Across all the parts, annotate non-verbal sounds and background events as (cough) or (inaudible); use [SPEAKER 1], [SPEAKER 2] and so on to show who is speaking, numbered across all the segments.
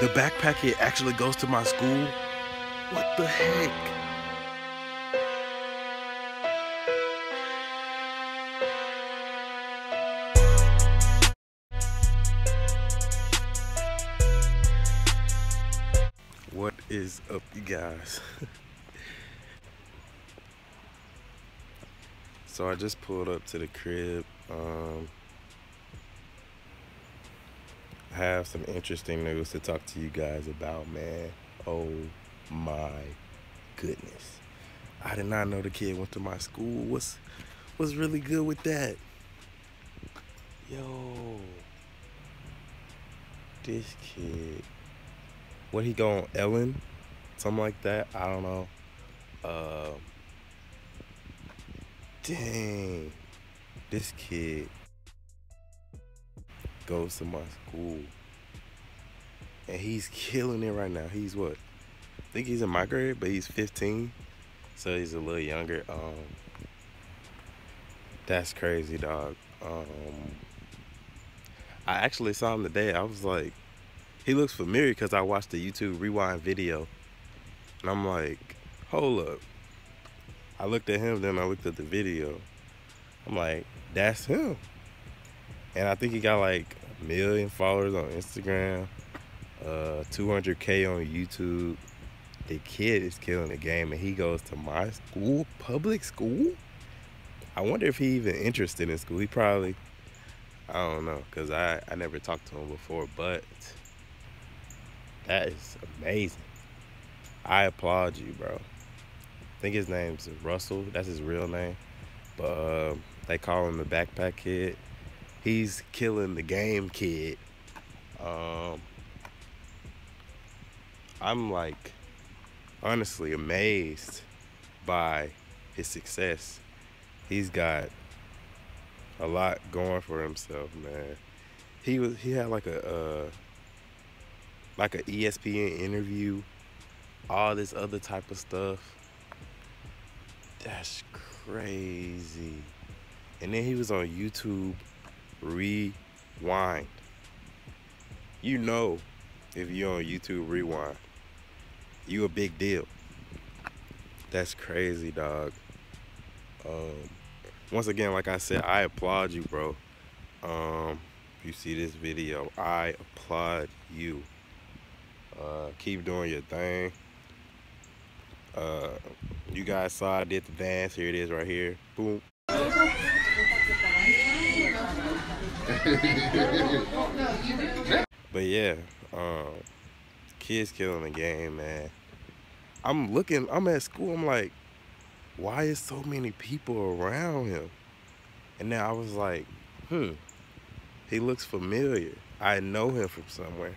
[SPEAKER 1] The backpack kid actually goes to my school? What the heck? What is up, you guys? (laughs) so I just pulled up to the crib. Um, have some interesting news to talk to you guys about, man. Oh my goodness. I did not know the kid went to my school. What's what's really good with that? Yo. This kid. What he going Ellen? Something like that. I don't know. Uh, dang. This kid goes to my school. And he's killing it right now. He's what? I think he's in my grade, but he's 15. So he's a little younger. Um That's crazy, dog. Um I actually saw him today. I was like, he looks familiar because I watched the YouTube rewind video. And I'm like, hold up. I looked at him, then I looked at the video. I'm like, that's him. And I think he got like million followers on Instagram, uh, 200K on YouTube. The kid is killing the game and he goes to my school, public school. I wonder if he even interested in school. He probably, I don't know, because I, I never talked to him before, but that is amazing. I applaud you, bro. I think his name's Russell. That's his real name. But uh, they call him the backpack kid. He's killing the game kid. Um, I'm like honestly amazed by his success. He's got a lot going for himself, man. He was he had like a uh, like a ESPN interview, all this other type of stuff. That's crazy. And then he was on YouTube Rewind. You know, if you're on YouTube Rewind, you a big deal. That's crazy, dog. Um, once again, like I said, I applaud you, bro. Um, you see this video, I applaud you. Uh, keep doing your thing. Uh, you guys saw I did the dance. Here it is right here. Boom. (laughs) but yeah, um, kids killing the game, man. I'm looking, I'm at school, I'm like, why is so many people around him? And then I was like, hmm, he looks familiar. I know him from somewhere.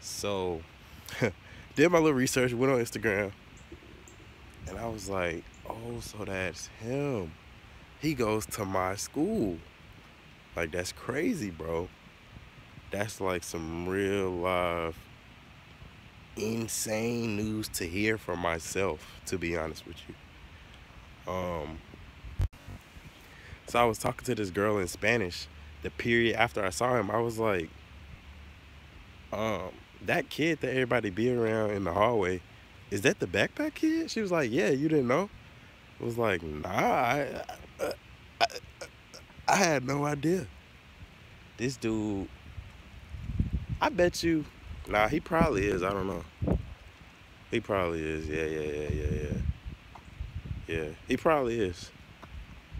[SPEAKER 1] So, (laughs) did my little research, went on Instagram, and I was like, oh, so that's him. He goes to my school. Like, that's crazy, bro. That's like some real life, insane news to hear from myself, to be honest with you. Um, so I was talking to this girl in Spanish. The period after I saw him, I was like, um, that kid that everybody be around in the hallway, is that the backpack kid? She was like, yeah, you didn't know? I was like, nah, I, I, I, I had no idea. This dude, I bet you, nah, he probably is. I don't know. He probably is. Yeah, yeah, yeah, yeah, yeah. Yeah, he probably is.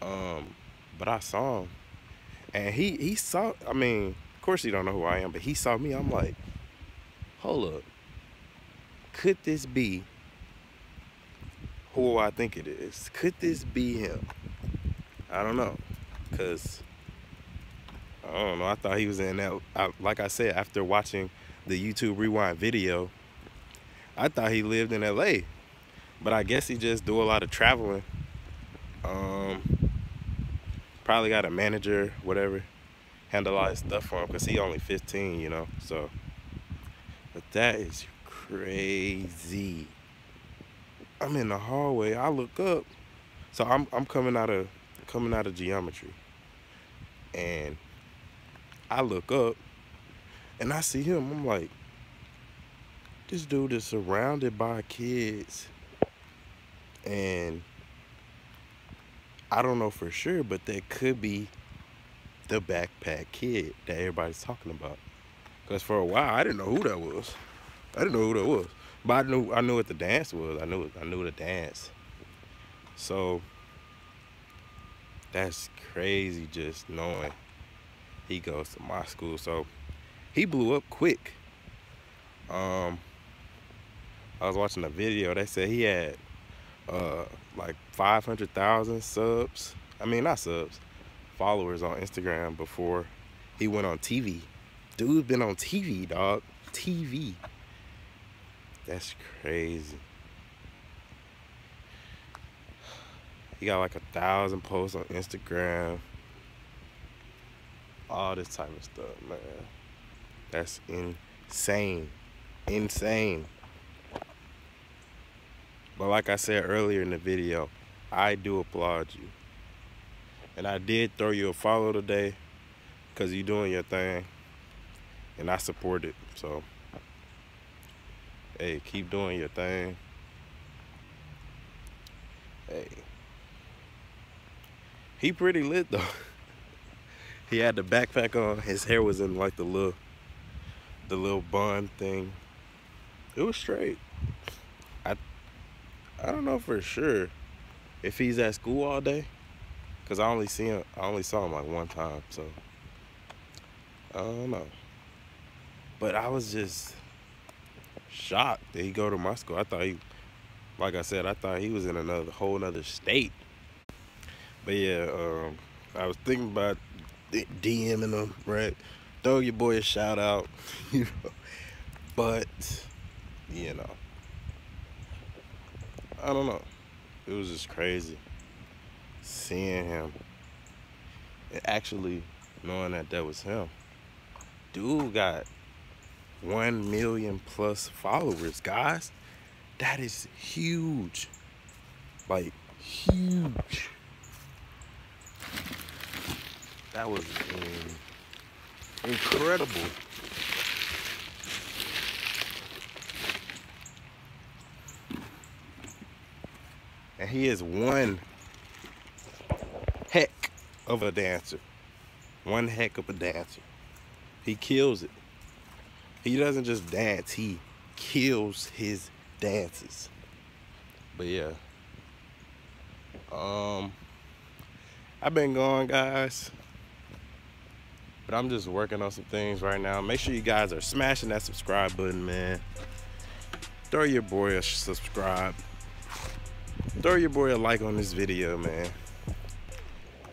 [SPEAKER 1] Um, but I saw him, and he he saw. I mean, of course he don't know who I am, but he saw me. I'm like, hold up. Could this be who I think it is? Could this be him? I don't know, cause I don't know. I thought he was in that. I, like I said, after watching the YouTube Rewind video, I thought he lived in LA, but I guess he just do a lot of traveling. Um, probably got a manager, whatever, handle all his stuff for him because he only 15, you know. So, but that is crazy. I'm in the hallway. I look up. So I'm I'm coming out of coming out of geometry. And I look up and I see him. I'm like, this dude is surrounded by kids and I don't know for sure, but that could be the backpack kid that everybody's talking about. Cause for a while I didn't know who that was. I didn't know who that was. But I knew I knew what the dance was. I knew I knew the dance. So that's crazy just knowing he goes to my school. So he blew up quick. Um I was watching a video, they said he had uh like 500,000 subs. I mean, not subs, followers on Instagram before he went on TV. Dude been on TV, dog. TV. That's crazy. He got like a thousand posts on Instagram. All this type of stuff, man. That's insane. Insane. But like I said earlier in the video, I do applaud you. And I did throw you a follow today because you're doing your thing. And I support it. So, hey, keep doing your thing. Hey. He pretty lit though. (laughs) he had the backpack on. His hair was in like the little the little bun thing. It was straight. I I don't know for sure if he's at school all day. Cause I only see him I only saw him like one time, so I don't know. But I was just shocked that he go to my school. I thought he like I said, I thought he was in another whole another state. But yeah, um, I was thinking about DMing him, right? Throw your boy a shout out, (laughs) you know. But, you know, I don't know. It was just crazy seeing him and actually knowing that that was him. Dude got 1 million plus followers, guys. That is huge. Like, huge. That was um, incredible. And he is one heck of a dancer. One heck of a dancer. He kills it. He doesn't just dance, he kills his dances. But yeah. Um I've been gone, guys. But I'm just working on some things right now. Make sure you guys are smashing that subscribe button, man. Throw your boy a subscribe. Throw your boy a like on this video, man.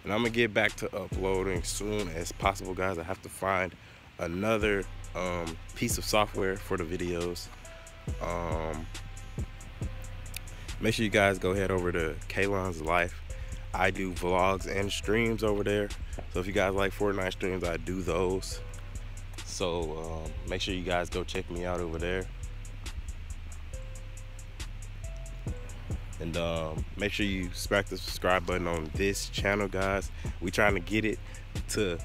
[SPEAKER 1] And I'm gonna get back to uploading soon as possible, guys. I have to find another um, piece of software for the videos. Um, make sure you guys go head over to Calon's Life I do vlogs and streams over there. So if you guys like Fortnite streams, I do those. So um, make sure you guys go check me out over there. And um, make sure you smack the subscribe button on this channel, guys. We trying to get it to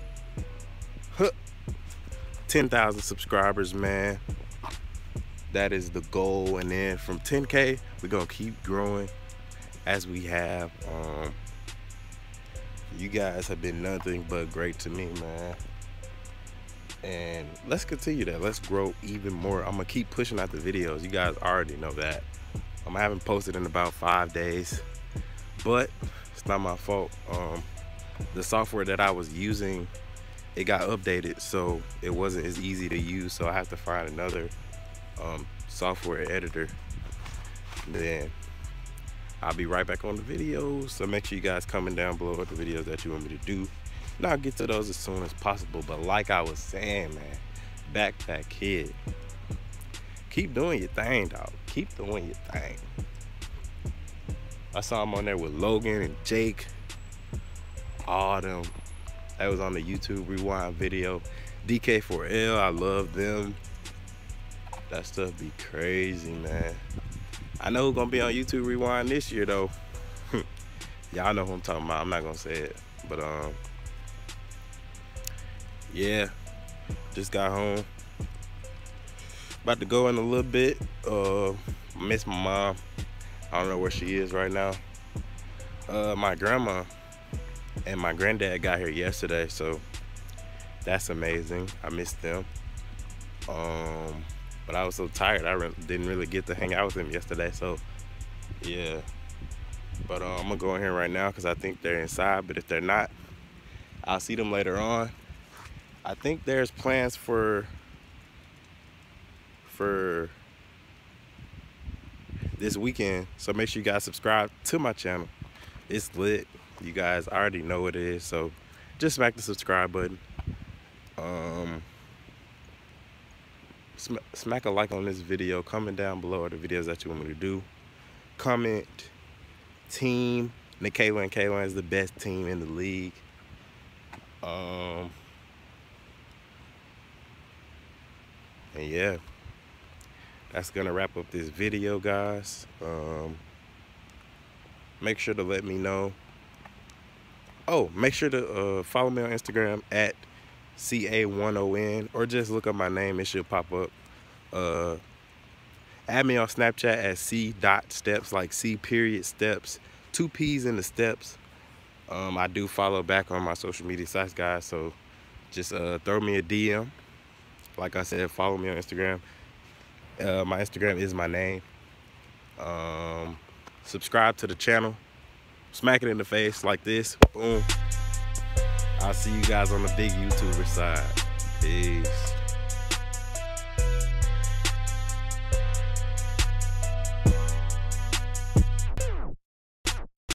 [SPEAKER 1] huh, 10,000 subscribers, man. That is the goal. And then from 10K, we're going to keep growing as we have. Um, you guys have been nothing but great to me, man. And let's continue that. Let's grow even more. I'm gonna keep pushing out the videos. You guys already know that. Um, I haven't posted in about five days, but it's not my fault. Um, the software that I was using, it got updated, so it wasn't as easy to use. So I have to find another um, software editor. Then I'll be right back on the videos. So make sure you guys comment down below what the videos that you want me to do. And I'll get to those as soon as possible. But like I was saying, man, backpack kid. Keep doing your thing, dog. Keep doing your thing. I saw him on there with Logan and Jake. All them. That was on the YouTube rewind video. DK4L, I love them. That stuff be crazy, man. I know who's gonna be on YouTube Rewind this year though. (laughs) Y'all know who I'm talking about. I'm not gonna say it, but um, yeah, just got home. about to go in a little bit. Uh, miss my mom. I don't know where she is right now. Uh, my grandma and my granddad got here yesterday, so that's amazing. I missed them. Um, but I was so tired, I re didn't really get to hang out with them yesterday. So, yeah. But uh, I'm gonna go in here right now because I think they're inside. But if they're not, I'll see them later on. I think there's plans for for this weekend. So make sure you guys subscribe to my channel. It's lit. You guys already know what it is. So just smack the subscribe button. Um, sm smack a like on this video. Comment down below are the videos that you want me to do. Comment team. Nikayla and Kaylin is the best team in the league. Um, and yeah that's gonna wrap up this video guys um, make sure to let me know oh make sure to uh, follow me on instagram at ca10n or just look up my name it should pop up uh, add me on snapchat at c dot steps like c period steps two p's in the steps um, i do follow back on my social media sites guys so just uh, throw me a dm like i said follow me on instagram uh, my Instagram is my name. Um, subscribe to the channel. Smack it in the face like this. Boom. I'll see you guys on the big YouTuber side. Peace.